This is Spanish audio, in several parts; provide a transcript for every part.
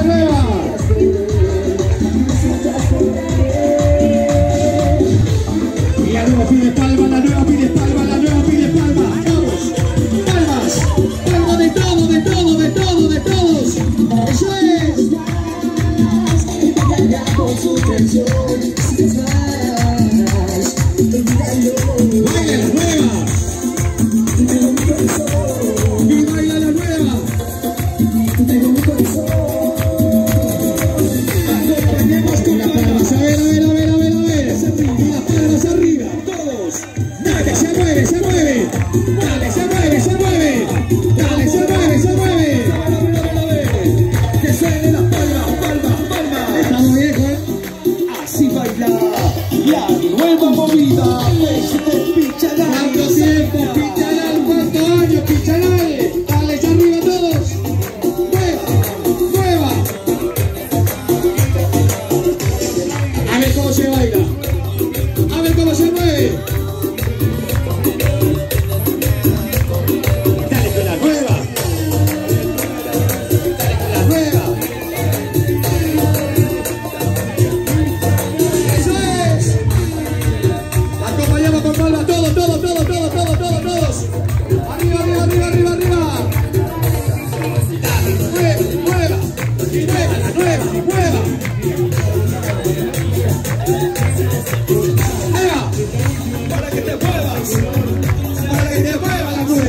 Y la nueva pide palma, la nueva pide palmas la nueva pide palma, todos, palmas, palmas de todo, de todo, de todo, de todos, José. Dale, se mueve, se mueve. Dale, se mueve, se mueve. Que suene la palma, palma, palma. Estamos bien, ¿eh? Así baila la nueva movida.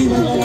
see